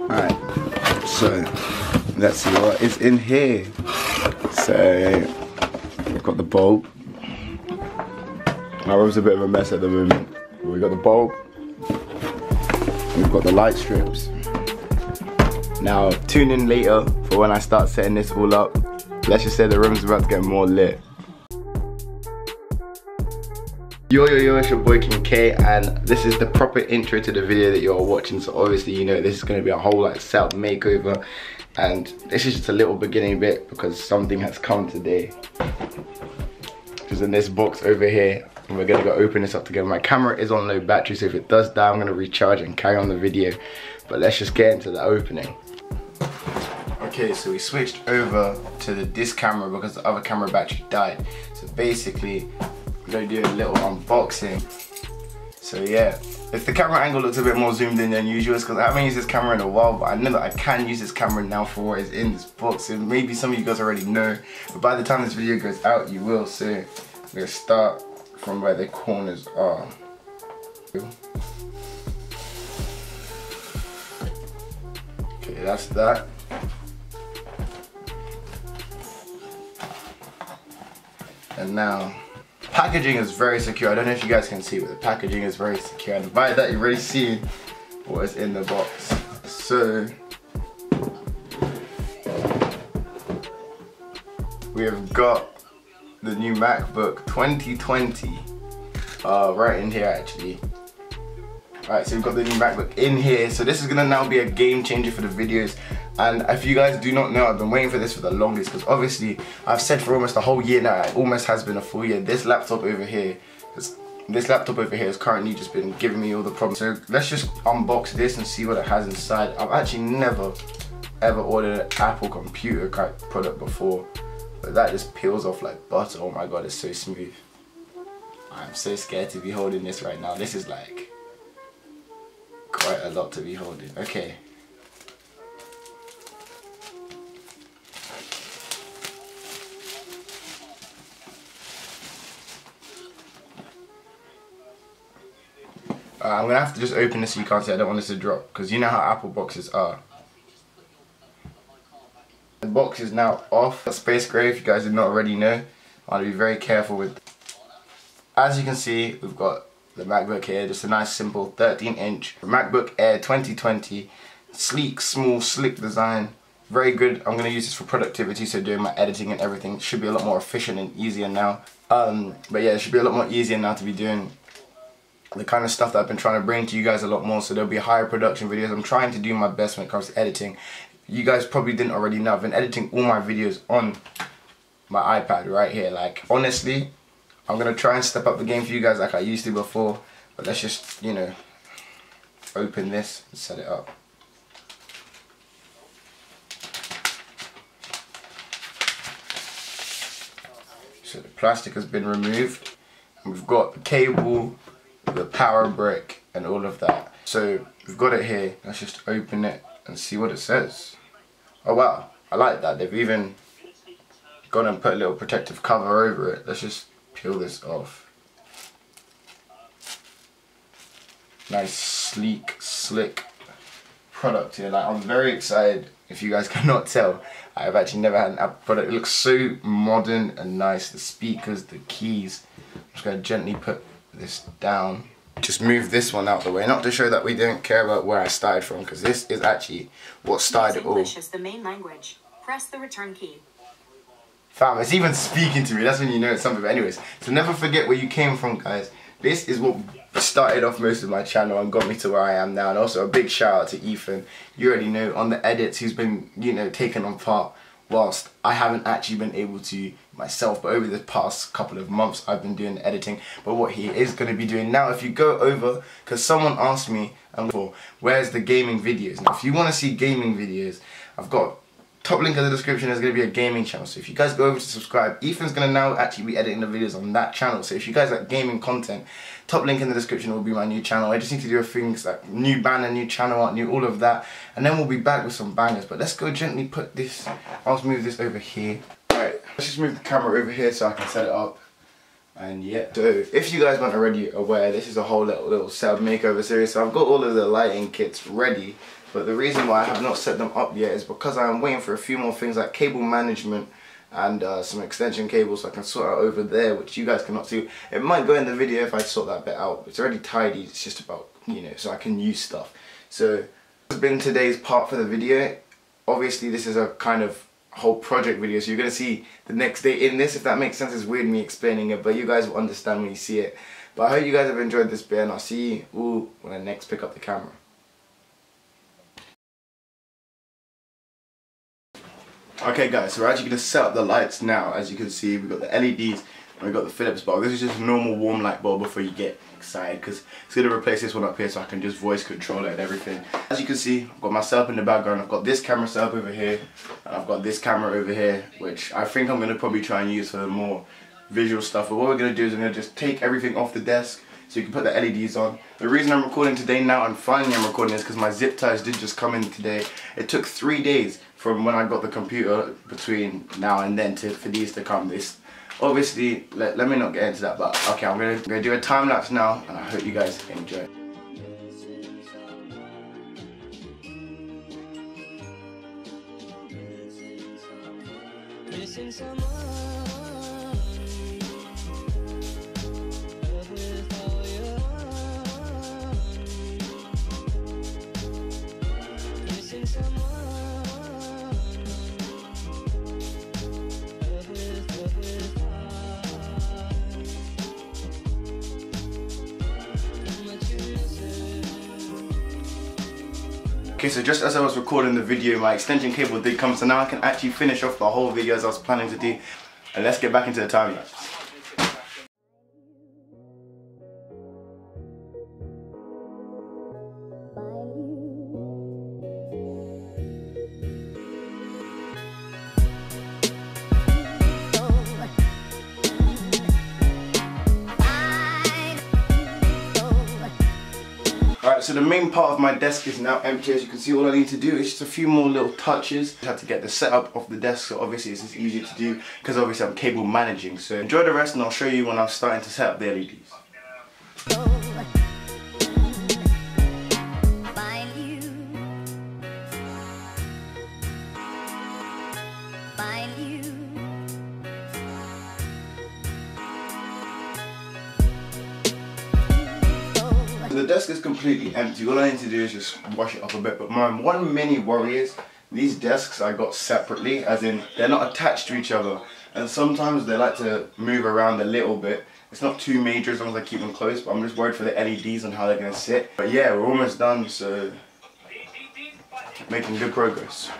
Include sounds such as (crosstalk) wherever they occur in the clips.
Alright, so let's see what is in here. So we've got the bulb. My room's a bit of a mess at the moment. We've got the bulb. We've got the light strips. Now tune in later for when I start setting this all up. Let's just say the room's about to get more lit. Yo yo yo, it's your boy King K and this is the proper intro to the video that you're watching so obviously you know this is going to be a whole like setup makeover and this is just a little beginning bit because something has come today. Because in this box over here and we're going to go open this up together. My camera is on low battery so if it does die I'm going to recharge and carry on the video but let's just get into the opening. Okay, so we switched over to the, this camera because the other camera battery died. So basically, I'm gonna do a little unboxing. So yeah, if the camera angle looks a bit more zoomed in than usual, it's because I haven't used this camera in a while, but I know that I can use this camera now for what is in this box. And maybe some of you guys already know, but by the time this video goes out, you will. So I'm gonna start from where the corners are. Okay, that's that. And now, packaging is very secure. I don't know if you guys can see, but the packaging is very secure. And by that, you already see what is in the box. So, we have got the new MacBook 2020 uh, right in here actually. Alright, so we've got the new MacBook in here. So this is gonna now be a game changer for the videos. And if you guys do not know, I've been waiting for this for the longest because obviously I've said for almost a whole year now, it almost has been a full year. This laptop over here, this laptop over here has currently just been giving me all the problems. So let's just unbox this and see what it has inside. I've actually never ever ordered an Apple computer product before, but that just peels off like butter. Oh my god, it's so smooth. I'm so scared to be holding this right now. This is like quite a lot to be holding. Okay. Uh, I'm gonna have to just open this so you can't see. I don't want this to drop because you know how Apple boxes are. The box is now off. Space gray, if you guys did not already know. I want to be very careful with. As you can see, we've got the MacBook here, just a nice simple 13 inch MacBook Air 2020. Sleek, small, slick design. Very good. I'm to use this for productivity, so doing my editing and everything it should be a lot more efficient and easier now. Um, but yeah, it should be a lot more easier now to be doing the kind of stuff that I've been trying to bring to you guys a lot more so there'll be higher production videos. I'm trying to do my best when it comes to editing. You guys probably didn't already know I've been editing all my videos on my iPad right here. Like honestly, I'm going to try and step up the game for you guys like I used to before. But let's just, you know, open this and set it up. So the plastic has been removed. We've got the cable, the power brick and all of that. So we've got it here. Let's just open it and see what it says. Oh wow, I like that. They've even gone and put a little protective cover over it. Let's just peel this off. Nice, sleek, slick product here. Like I'm very excited. If you guys (laughs) cannot tell, I've actually never had an Apple product. It looks so modern and nice. The speakers, the keys. I'm just gonna gently put this down. Just move this one out the way, not to show that we don't care about where I started from, because this is actually what started it all. Is the main language. Press the return key. Fam, it's even speaking to me. That's when you know it's something. But anyways, so never forget where you came from, guys. This is what started off most of my channel and got me to where I am now. And also a big shout out to Ethan. You already know on the edits he's been, you know, taken on part whilst I haven't actually been able to myself but over the past couple of months I've been doing editing. But what he is going to be doing now if you go over because someone asked me um, for where's the gaming videos? Now if you want to see gaming videos I've got top link in the description is going to be a gaming channel. So if you guys go over to subscribe Ethan's going to now actually be editing the videos on that channel. So if you guys like gaming content top link in the description will be my new channel. I just need to do a few things like new banner new channel art new all of that. And then we'll be back with some bangers. But let's go gently put this I'll move this over here. Alright let's just move the camera over here so I can set it up. And yeah, so if you guys weren't already aware, this is a whole little, little setup makeover series. So I've got all of the lighting kits ready. But the reason why I have not set them up yet is because I'm waiting for a few more things like cable management and uh, some extension cables I can sort out over there, which you guys cannot see. It might go in the video if I sort that bit out. It's already tidy, it's just about, you know, so I can use stuff. So, this has been today's part for the video. Obviously, this is a kind of whole project video, so you're going to see the next day in this, if that makes sense. It's weird me explaining it, but you guys will understand when you see it. But I hope you guys have enjoyed this bit, and I'll see you when I next pick up the camera. Okay guys, so we're actually to set up the lights now. As you can see, we've got the LEDs and we've got the Philips bulb. This is just a normal warm light bulb before you get excited because it's to replace this one up here so I can just voice control it and everything. As you can see, I've got myself in the background. I've got this camera set up over here and I've got this camera over here which I think I'm to probably try and use for more visual stuff. But what we're to do is I'm to just take everything off the desk so you can put the LEDs on. The reason I'm recording today now and finally I'm recording is because my zip ties did just come in today. It took three days from when I got the computer between now and then to for these to come. This obviously let, let me not get into that but okay I'm gonna, I'm gonna do a time lapse now and I hope you guys enjoy. Missing someone Okay, so just as I was recording the video, my extension cable did come, so now I can actually finish off the whole video as I was planning to do. And let's get back into the time. So the main part of my desk is now empty. As you can see, all I need to do is just a few more little touches. I have to get the setup of the desk, so obviously it's easier to do because obviously I'm cable managing. So enjoy the rest and I'll show you when I'm starting to set up the LEDs. Desk is completely empty. All I need to do is just wash it up a bit. But my one mini worry is these desks I got separately, as in they're not attached to each other. And sometimes they like to move around a little bit. It's not too major as long as I keep them close, but I'm just worried for the LEDs and how they're to sit. But yeah, we're almost done, so making good progress.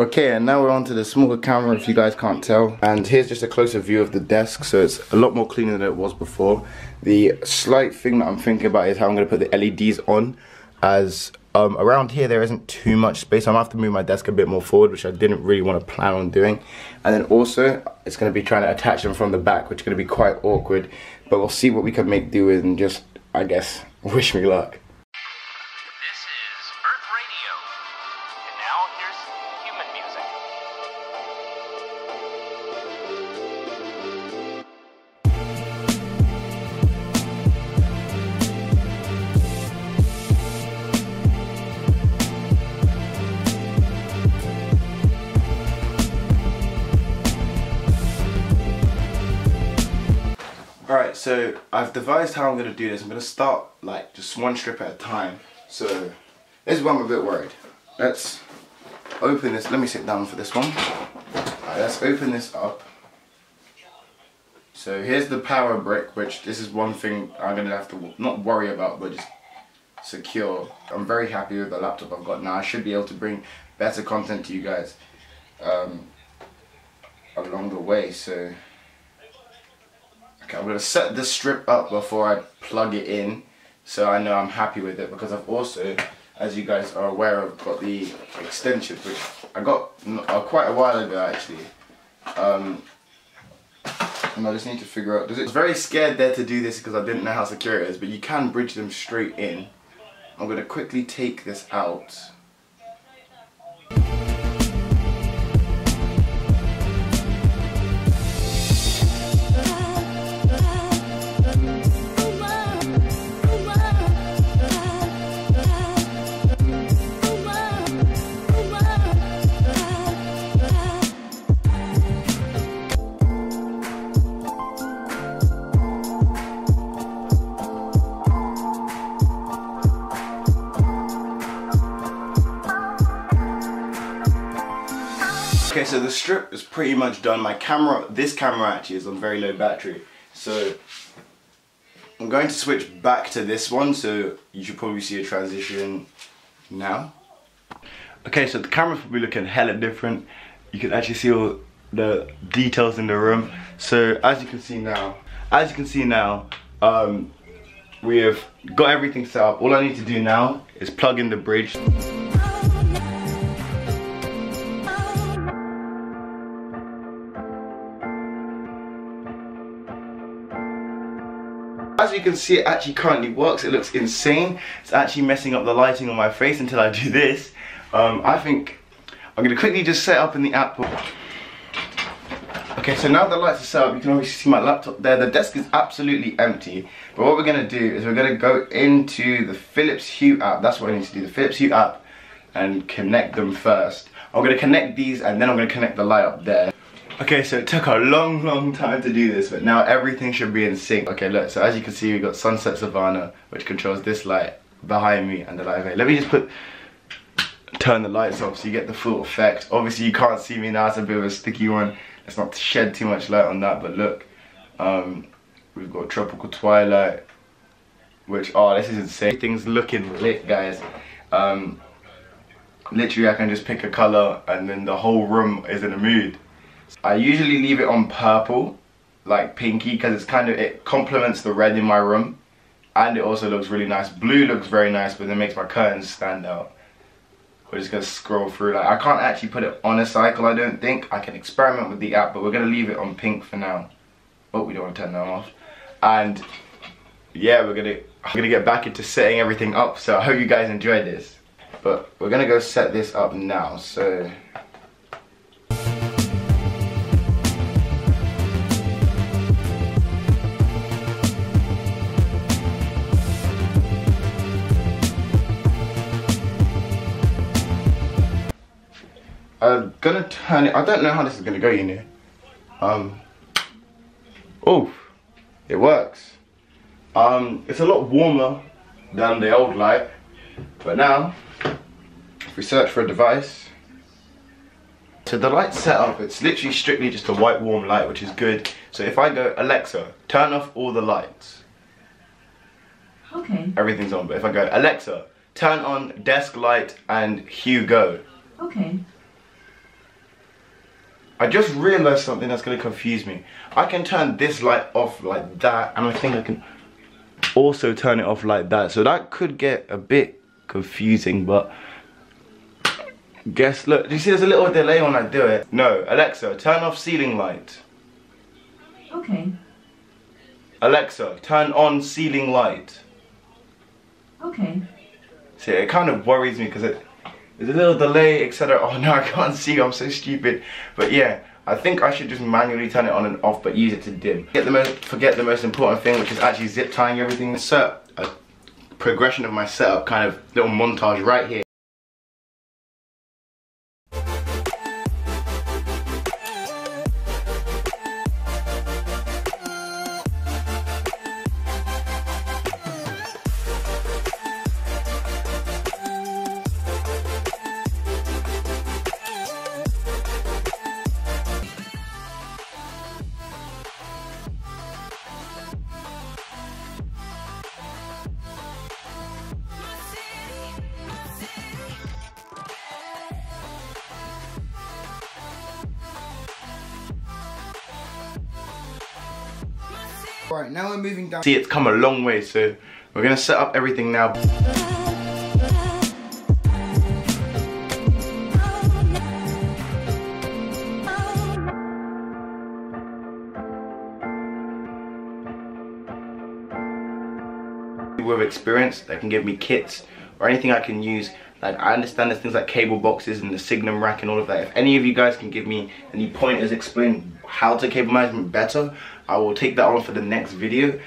Okay, and now we're on to the smaller camera if you guys can't tell. And here's just a closer view of the desk, so it's a lot more cleaner than it was before. The slight thing that I'm thinking about is how I'm going to put the LEDs on, as um, around here there isn't too much space. I'm going to have to move my desk a bit more forward, which I didn't really want to plan on doing. And then also, it's going to be trying to attach them from the back, which is going to be quite awkward. But we'll see what we can make do with and just, I guess, (laughs) wish me luck. Devised how I'm going to do this. I'm going to start like just one strip at a time. So this is why I'm a bit worried. Let's open this. Let me sit down for this one. Let's open this up. So here's the power brick, which this is one thing I'm going to have to not worry about, but just secure. I'm very happy with the laptop I've got now. I should be able to bring better content to you guys um, along the way. So Okay, I'm going to set the strip up before I plug it in so I know I'm happy with it because I've also, as you guys are aware of, got the extension which I got uh, quite a while ago actually. Um, And I just need to figure out, I was very scared there to do this because I didn't know how secure it is, but you can bridge them straight in. I'm going to quickly take this out. So the strip is pretty much done. My camera, this camera actually is on very low battery. So I'm going to switch back to this one, so you should probably see a transition now. Okay, so the camera's be looking hella different. You can actually see all the details in the room. So as you can see now, as you can see now, um, we have got everything set up. All I need to do now is plug in the bridge. Can see, it actually currently works. It looks insane. It's actually messing up the lighting on my face until I do this. Um, I think I'm gonna quickly just set up in the app. Okay, so now the lights are set up, you can obviously see my laptop there. The desk is absolutely empty. But what we're gonna do is we're gonna go into the Philips Hue app. That's what I need to do, the Philips Hue app and connect them first. I'm gonna connect these and then I'm gonna connect the light up there. Okay, so it took a long, long time to do this, but now everything should be in sync. Okay, look, so as you can see, we've got Sunset Savannah, which controls this light behind me and the light. Okay, let me just put, turn the lights off so you get the full effect. Obviously, you can't see me now, it's a bit of a sticky one. Let's not shed too much light on that, but look, um, we've got Tropical Twilight, which, oh, this is insane. Everything's looking lit, guys. Um, literally, I can just pick a color and then the whole room is in a mood. I usually leave it on purple, like pinky, because it's kind of, it complements the red in my room. And it also looks really nice. Blue looks very nice, but it makes my curtains stand out. We're just gonna scroll through, like, I can't actually put it on a cycle, I don't think. I can experiment with the app, but we're gonna leave it on pink for now. Oh, we don't wanna turn that off. And yeah, we're gonna, I'm gonna get back into setting everything up, so I hope you guys enjoyed this. But we're gonna go set this up now, so. I'm gonna turn it. I don't know how this is gonna go, you know. Um. Oh, it works. Um, it's a lot warmer than the old light, but now, if we search for a device, so the light setup, it's literally strictly just a white warm light, which is good. So if I go Alexa, turn off all the lights. Okay, Everything's on, but if I go Alexa, turn on desk light and Hue Go. okay. I just realized something that's gonna confuse me. I can turn this light off like that, and I think I can also turn it off like that. So that could get a bit confusing, but guess, look, do you see there's a little delay when I do it? No, Alexa, turn off ceiling light. Okay, Alexa, turn on ceiling light. okay. See, it kind of worries me because it, there's a little delay, etc. Oh no, I can't see, I'm so stupid. But yeah, I think I should just manually turn it on and off, but use it to dim. Get the most, forget the most important thing, which is actually zip tying everything. Insert a progression of my setup, kind of little montage right here. All right, now we're moving down. See, it's come a long way, so we're gonna set up everything now. with experience they can give me kits or anything I can use. Like I understand there's things like cable boxes and the Signum rack and all of that. If any of you guys can give me any pointers, explain how to cable management better, I will take that on for the next video.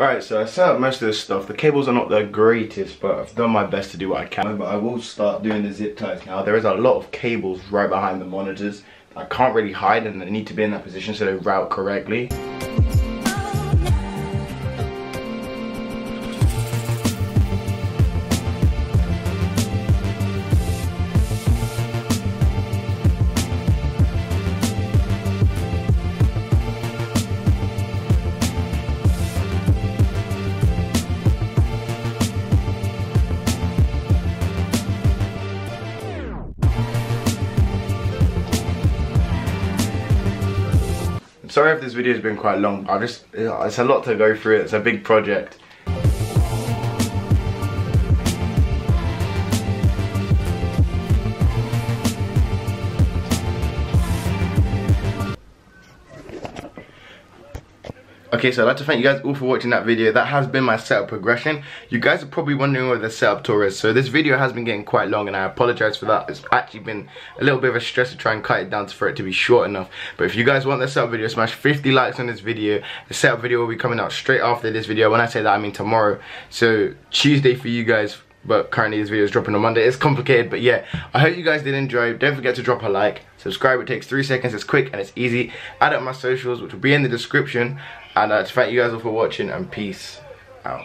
Alright, so I set up most of this stuff. The cables are not the greatest, but I've done my best to do what I can. But I will start doing the zip ties now. There is a lot of cables right behind the monitors. I can't really hide and they need to be in that position so they route correctly. Sorry if this video has been quite long. I just, it's a lot to go through. It's a big project. Okay, so I'd like to thank you guys all for watching that video. That has been my setup progression. You guys are probably wondering where the setup tour is. So this video has been getting quite long and I apologize for that. It's actually been a little bit of a stress to try and cut it down for it to be short enough. But if you guys want the setup video, smash 50 likes on this video. The setup video will be coming out straight after this video. When I say that, I mean tomorrow. So Tuesday for you guys but currently this video is dropping on Monday. It's complicated, but yeah, I hope you guys did enjoy. Don't forget to drop a like, subscribe. It takes three seconds. It's quick and it's easy. Add up my socials, which will be in the description. And uh, thank you guys all for watching and peace out.